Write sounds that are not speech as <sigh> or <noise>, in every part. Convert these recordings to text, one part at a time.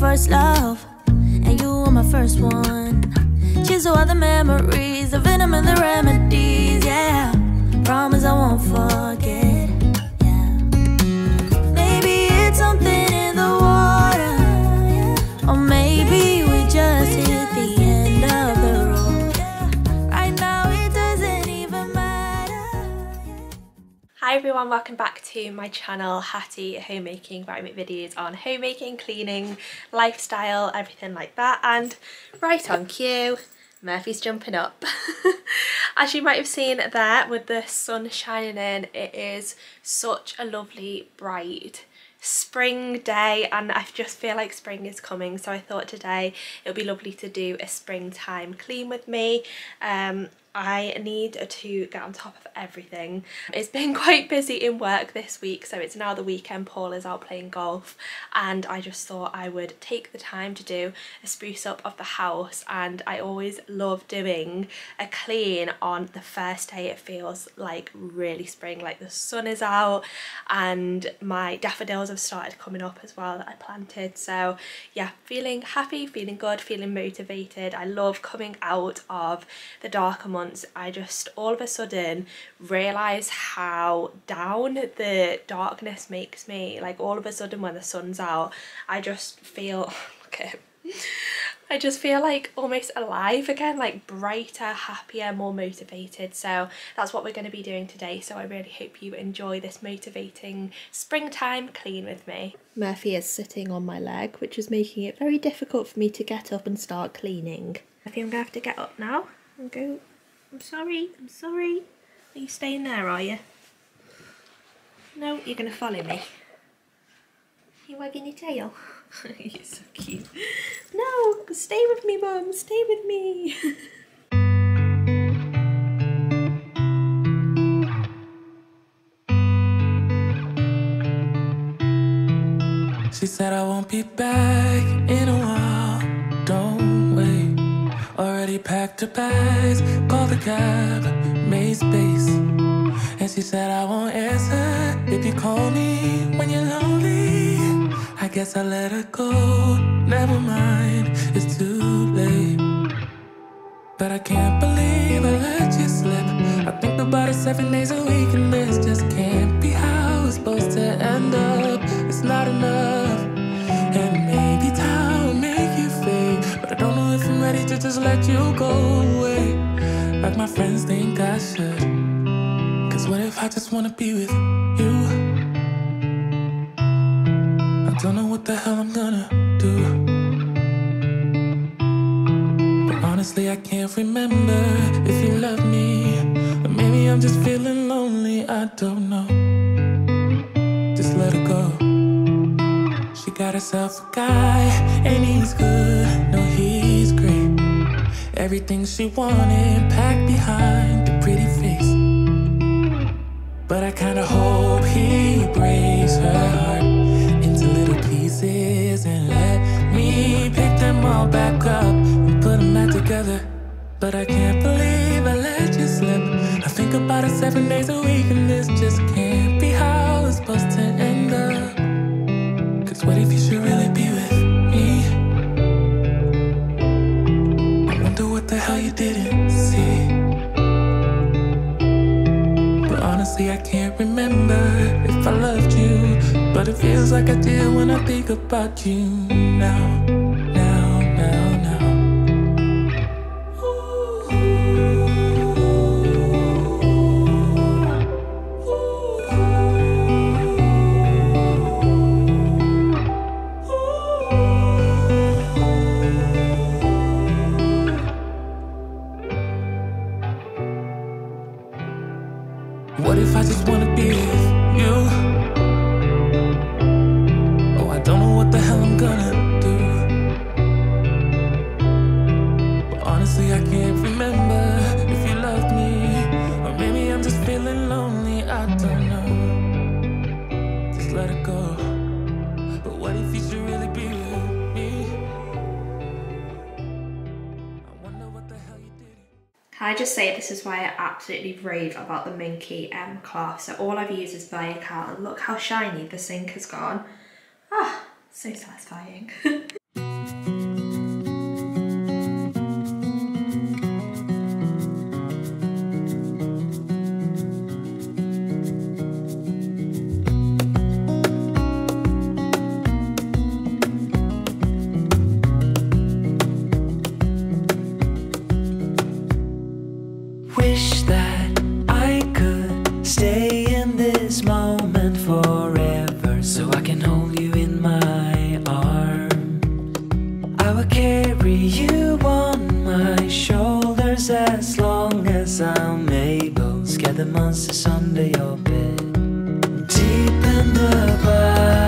First love, and you were my first one. To all the memories, the venom and the remedies, yeah. Promise I won't forget, yeah. Maybe it's something Hi everyone, welcome back to my channel Hattie Homemaking where I make videos on homemaking, cleaning, lifestyle, everything like that and right on cue, Murphy's jumping up. <laughs> As you might have seen there with the sun shining in, it is such a lovely bright spring day and I just feel like spring is coming so I thought today it would be lovely to do a springtime clean with me. Um, I need to get on top of everything. It's been <laughs> quite busy in work this week so it's now the weekend Paul is out playing golf and I just thought I would take the time to do a spruce up of the house and I always love doing a clean on the first day. It feels like really spring like the sun is out and my daffodils have started coming up as well that I planted. So yeah feeling happy feeling good feeling motivated. I love coming out of the darker months I just all of a sudden realize how down the darkness makes me like all of a sudden when the sun's out I just feel <laughs> him I just feel like almost alive again, like brighter, happier, more motivated. So that's what we're going to be doing today. So I really hope you enjoy this motivating springtime clean with me. Murphy is sitting on my leg, which is making it very difficult for me to get up and start cleaning. I think I'm going to have to get up now and go. I'm sorry, I'm sorry. Are you staying there, are you? No, you're going to follow me. You're wagging your tail? <laughs> You're so cute. No, stay with me, Mum. Stay with me. <laughs> She said I won't be back in a while. Packed her bags, called a cab, made space. And she said I won't answer if you call me when you're lonely. I guess I let her go. Never mind, it's too late. But I can't believe I let you slip. I think about it seven days a week, and this just can't be how it's supposed to end up. Go away. Like my friends think I should. Cause what if I just wanna be with you? I don't know what the hell I'm gonna do. But honestly, I can't remember if you love me. Or maybe I'm just feeling lonely, I don't know. Just let her go. She got herself a guy, and he's good. Everything she wanted packed behind the pretty face. But I kinda hope he breaks her heart into little pieces and let me pick them all back up and put them back together. But I can't believe I let you slip. I think about it seven days a week, and this just can't think about you now. I just say this is why I absolutely rave about the Minky M cloth. So all I've used is Viakal and look how shiny the sink has gone. Ah, so satisfying. <laughs> the monsters under your bed. Deep and abiding,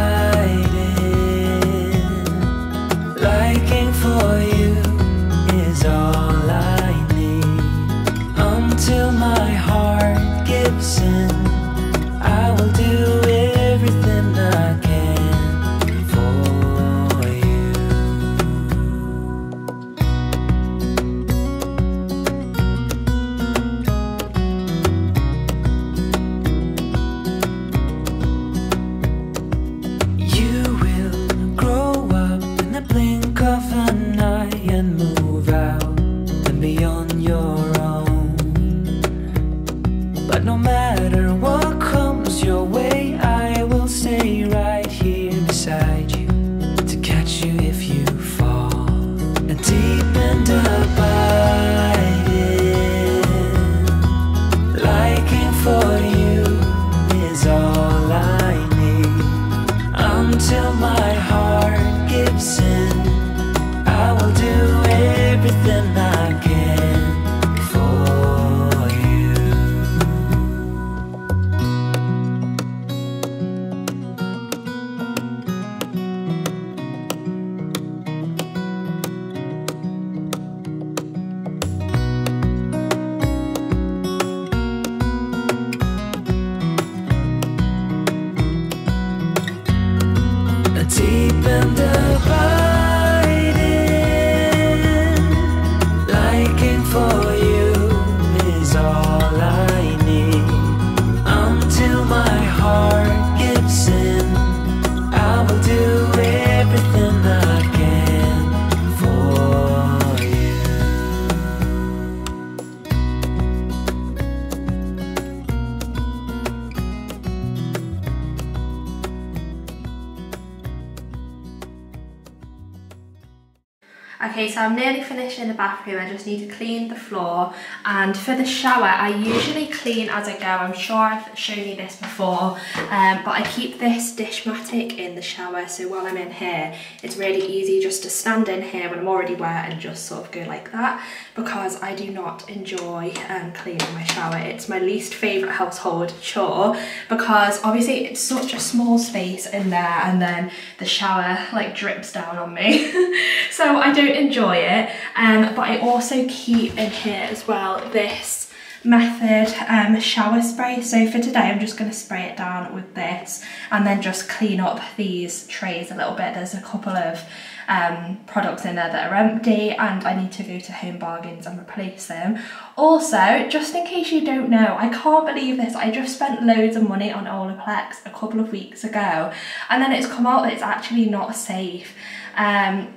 so I'm nearly finished in the bathroom. I just need to clean the floor. And for the shower, I usually clean as I go. I'm sure I've shown you this before, um, but I keep this Dishmatic in the shower. So while I'm in here, it's really easy just to stand in here when I'm already wet and just sort of go like that because I do not enjoy um, cleaning my shower. It's my least favorite household chore because obviously it's such a small space in there and then the shower like drips down on me. <laughs> so I don't enjoy it. Um, but I also keep in here as well this method um, shower spray. So for today, I'm just going to spray it down with this and then just clean up these trays a little bit. There's a couple of um, products in there that are empty and I need to go to Home Bargains and replace them. Also, just in case you don't know, I can't believe this, I just spent loads of money on Olaplex a couple of weeks ago and then it's come out that it's actually not safe. Um,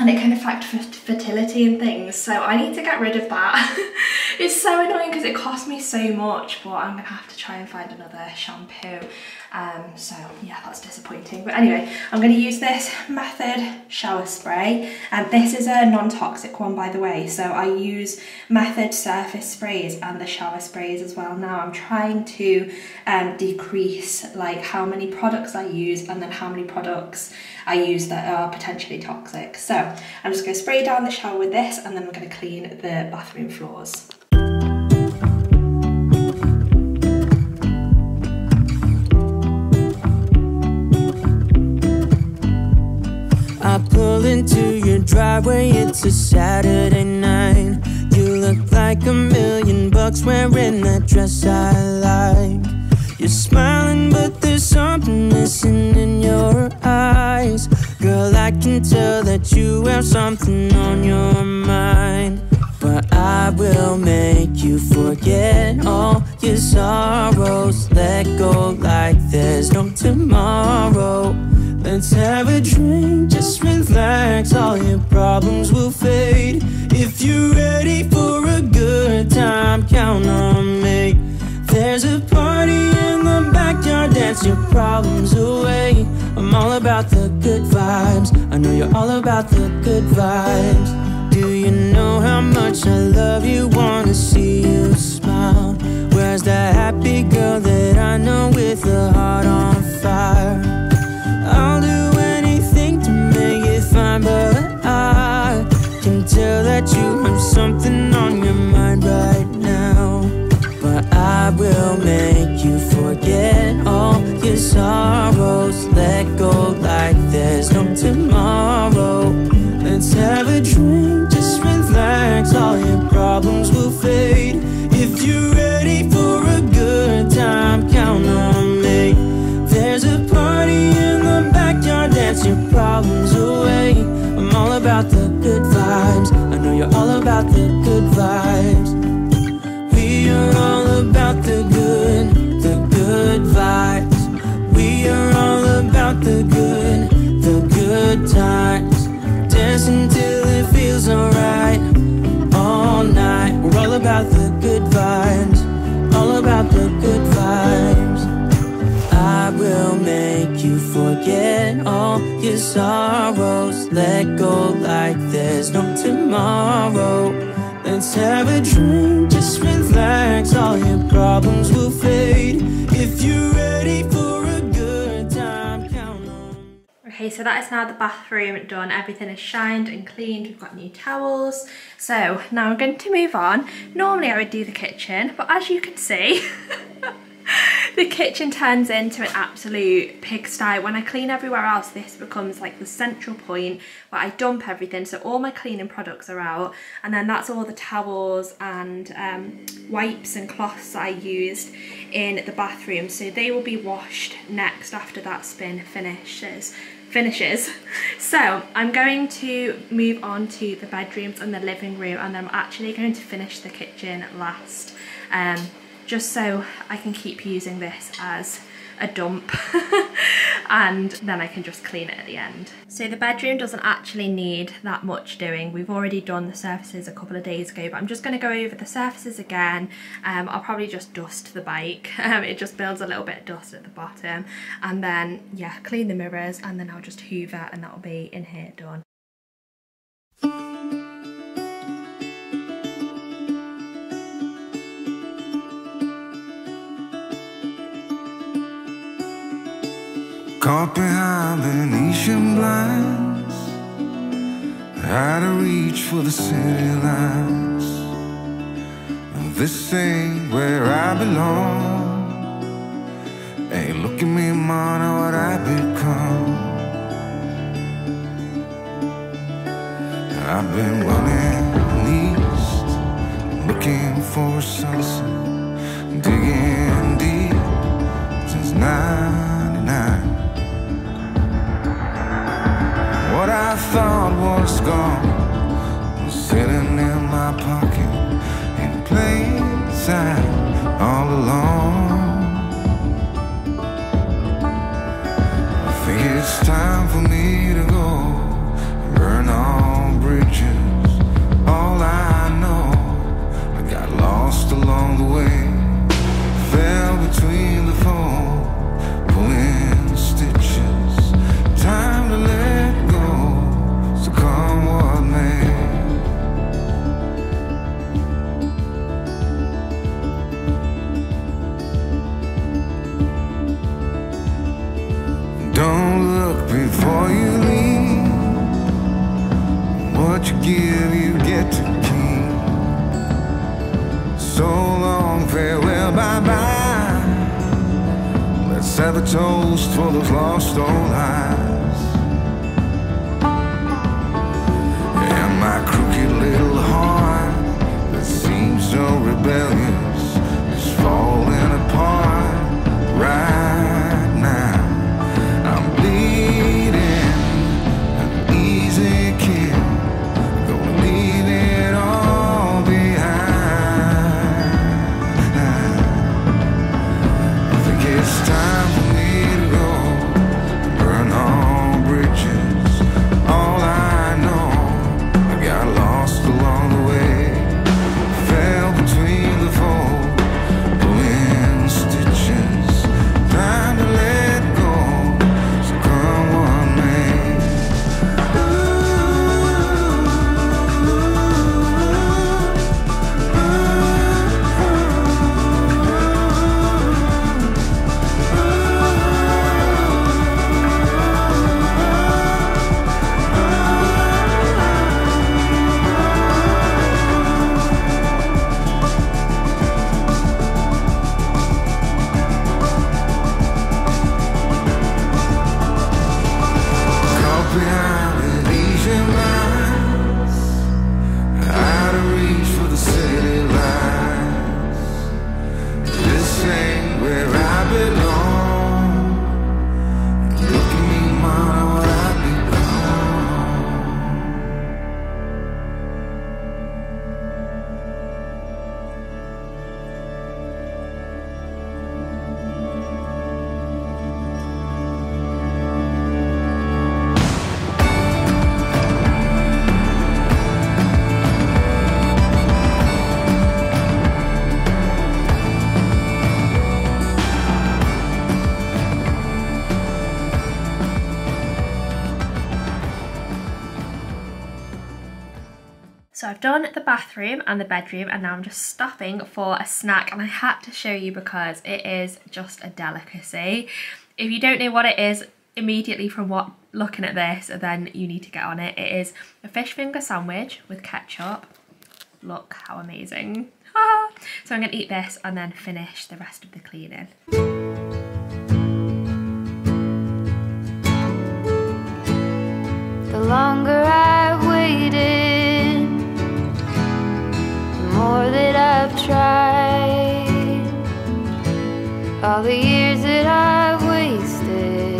and it can affect fertility and things so I need to get rid of that. <laughs> It's so annoying because it cost me so much but I'm gonna have to try and find another shampoo um, so yeah that's disappointing. But anyway I'm going to use this method shower spray. And this is a non-toxic one by the way. So I use method surface sprays and the shower sprays as well. Now I'm trying to um, decrease like how many products I use and then how many products I use that are potentially toxic. So I'm just going to spray down the shower with this and then we're going to clean the bathroom floors into your driveway, it's a Saturday night. You look like a million bucks wearing that dress I like. You're smiling, but there's something missing in your eyes. Girl, I can tell that you have something on your mind. But I will make you forget all your sorrows. Let go like there's no tomorrow. Let's have a drink, just relax. All your problems will fade. If you're ready for a good time, count on me. There's a party in the backyard, dance your problems away. I'm all about the good vibes. I know you're all about the good vibes. Do you know how much I love you? Wanna see you smile. Where's that happy girl that I know with a heart on fire? I'll do anything to make it fine, but I can tell that you have something on your mind right now. But I will make you forget all your sorrows. Let go like there's no tomorrow. Let's have a relax. All your problems will fade. If you're ready for a good time, count on me. There's a party in the backyard, dance your problems away. I'm all about the good vibes. I know you're all about the good vibes. We are all about the good, the good vibes. We are all about the good, the good times. Dance until it feels alright. Forget all your sorrows. Let go like there's no tomorrow. Let's have a drink, just relax. All your problems will fade. If you're ready for a good time, count on. Okay, so that is now the bathroom done. Everything is shined and cleaned. We've got new towels. So now I'm going to move on. Normally I would do the kitchen, but as you can see, <laughs> <laughs> the kitchen turns into an absolute pigsty. When I clean everywhere else, this becomes like the central point where I dump everything. So all my cleaning products are out and then that's all the towels and um, wipes and cloths I used in the bathroom. So they will be washed next after that spin finishes finishes. <laughs> So I'm going to move on to the bedrooms and the living room and then I'm actually going to finish the kitchen last. Um, just so I can keep using this as a dump <laughs> and then I can just clean it at the end. So the bedroom doesn't actually need that much doing. We've already done the surfaces a couple of days ago, but I'm just going to go over the surfaces again. Um, I'll probably just dust the bike. <laughs> Um, it just builds a little bit of dust at the bottom and then, yeah, clean the mirrors and then I'll just hoover and that'll be in here done. Caught behind Venetian blinds. Out of reach for the city lights This ain't where I belong. Hey, look at me, man, what I become. I've been running east Looking for a sunset Digging deep since 99 thought was gone was sitting in my pocket in plain sight all along. I think it's time for me have a toast for those lost old eyes. I've done the bathroom and the bedroom and now I'm just stopping for a snack and I had to show you because it is just a delicacy. If you don't know what it is immediately from what looking at this then you need to get on it. It is a fish finger sandwich with ketchup. Look how amazing. <laughs> so I'm going to eat this and then finish the rest of the cleaning. The longer I've waited, All the years that I've wasted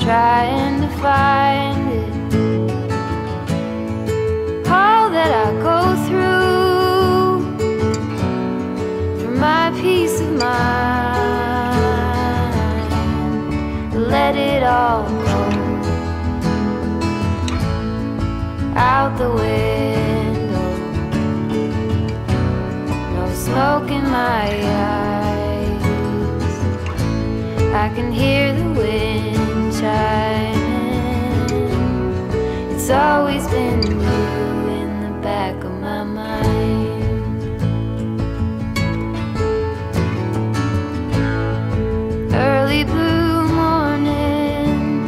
trying to find it. All that I go through for my peace of mind. Let it all go out the window. No smoke in my eyes. Can hear the wind chiming. It's always been you in the back of my mind. Early blue morning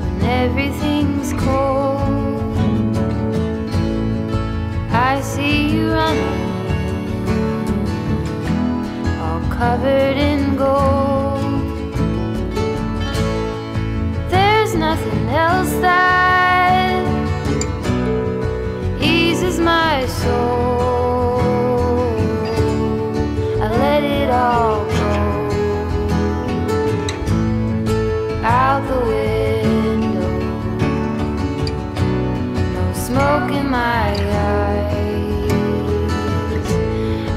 when everything's cold. I see you running, all covered in that eases my soul. I let it all go out the window. No smoke in my eyes.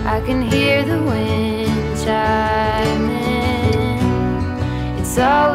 I can hear the wind. It's always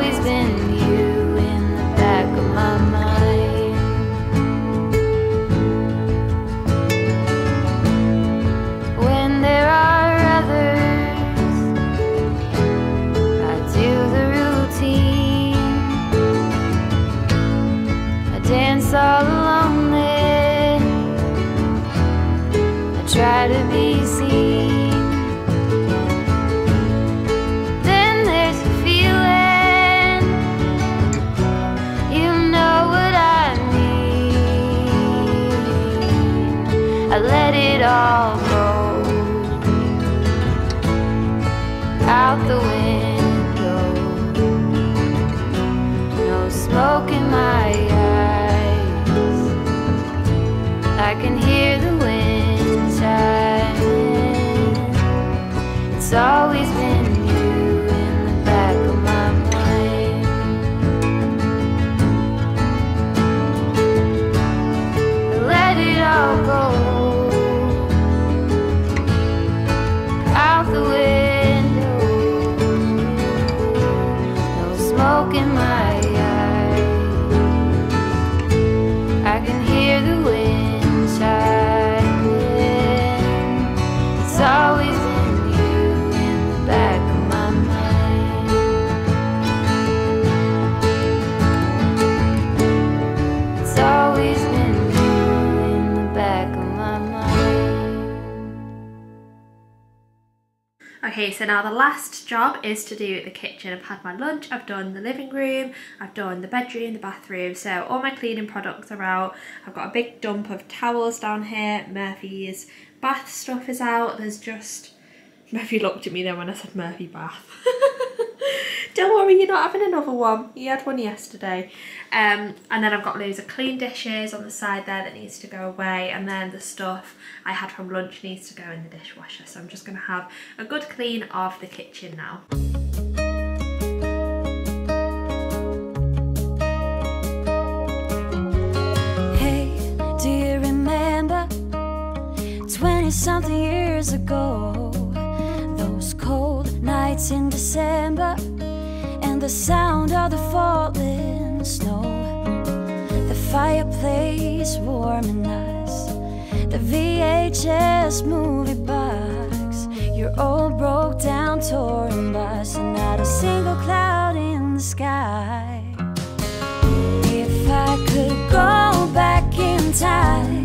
so now the last job is to do the kitchen. I've had my lunch, I've done the living room, I've done the bedroom, the bathroom, so all my cleaning products are out. I've got a big dump of towels down here, Murphy's bath stuff is out, there's just... Murphy looked at me then when I said Murphy bath. <laughs> Don't worry, you're not having another one. You had one yesterday. Um, and then I've got loads of clean dishes on the side there that needs to go away. And then the stuff I had from lunch needs to go in the dishwasher. So I'm just going to have a good clean of the kitchen now. Hey, do you remember 20 something years ago? Nights in December and the sound of the falling snow. The fireplace warming us, the VHS movie box, your old broke down touring bus, and not a single cloud in the sky. If I could go back in time,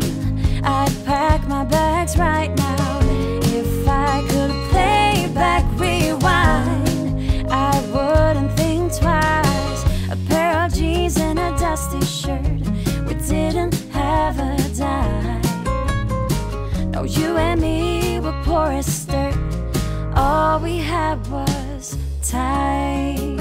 I'd pack my bags right now. All we had was time.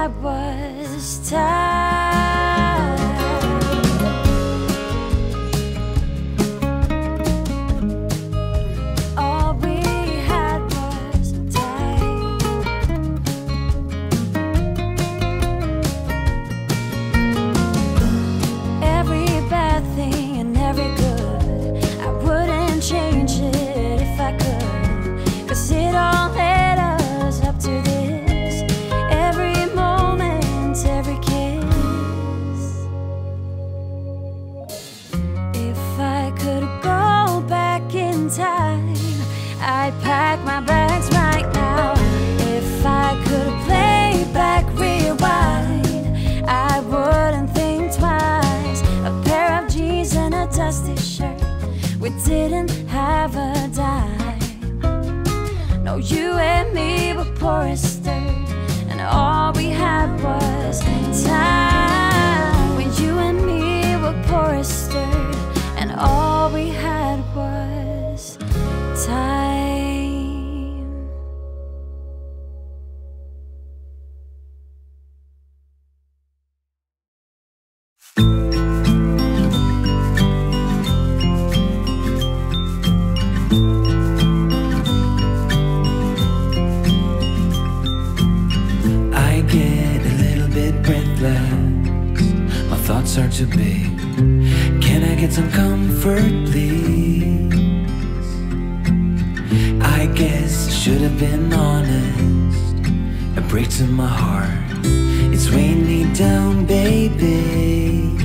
Had was time. Didn't have a dime. No, you and me were poor dirt, and all we had was time. Breaks in my heart. It's me down, baby.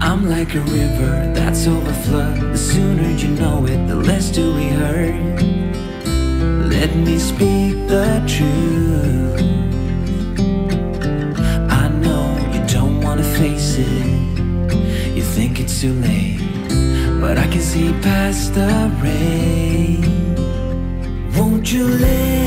I'm like a river that's overflowed. The sooner you know it, the less do we hurt. Let me speak the truth. I know you don't wanna face it. You think it's too late, but I can see past the rain. Won't you lay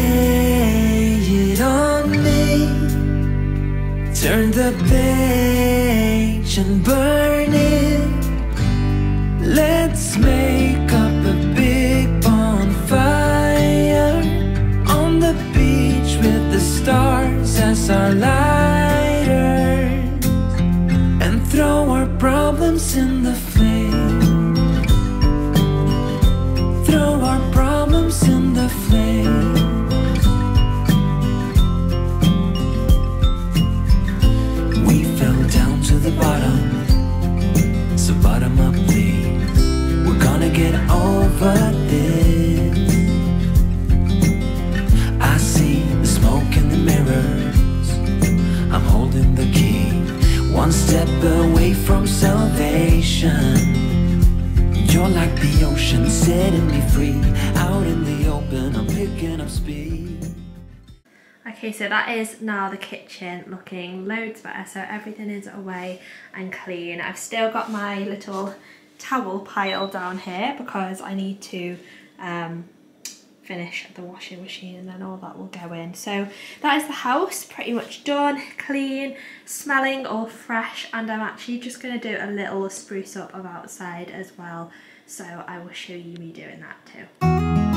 Turn the page and burn it. Let's make up a big bonfire on the beach with the stars as our lighters is now the kitchen looking loads better. So everything is away and clean. I've still got my little towel pile down here because I need to um, finish the washing machine and then all that will go in. So that is the house pretty much done, clean, smelling all fresh and I'm actually just going to do a little spruce up of outside as well so I will show you me doing that too.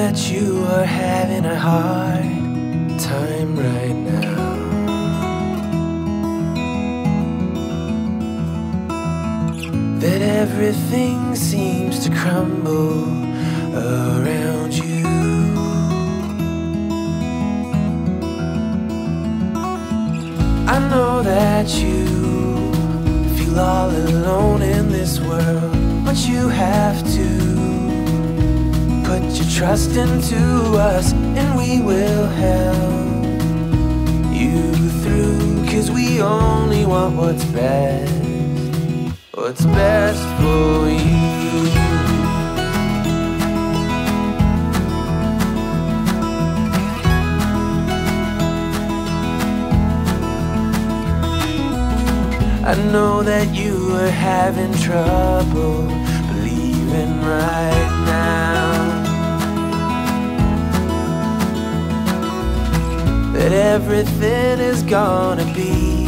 That you are having a hard time right now. That everything seems to crumble around you. I know that you feel all alone in this world, but you have to put your trust into us and we will help you through cause we only want what's best what's best for you. I know that you are having trouble believing right that everything is gonna be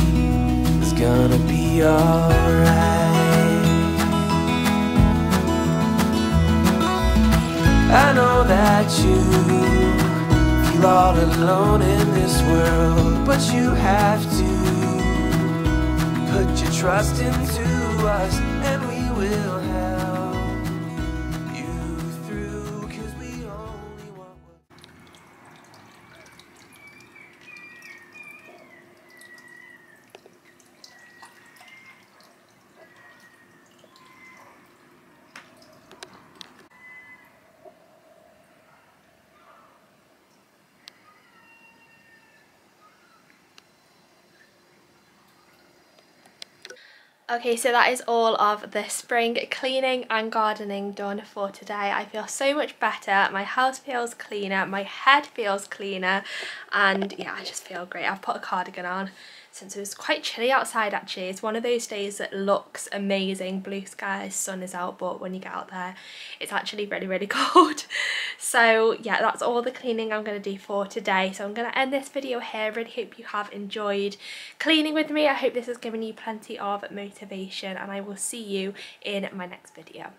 is gonna be alright. I know that you feel all alone in this world, but you have to put your trust into us, Okay, so that is all of the spring cleaning and gardening done for today. I feel so much better. My house feels cleaner, my head feels cleaner, and yeah, I just feel great. I've put a cardigan on since it was quite chilly outside actually. It's one of those days that looks amazing, blue skies, sun is out, but when you get out there, it's actually really, really <laughs> cold. So yeah, that's all the cleaning I'm going to do for today. So I'm going to end this video here. Really hope you have enjoyed cleaning with me. I hope this has given you plenty of motivation and I will see you in my next video.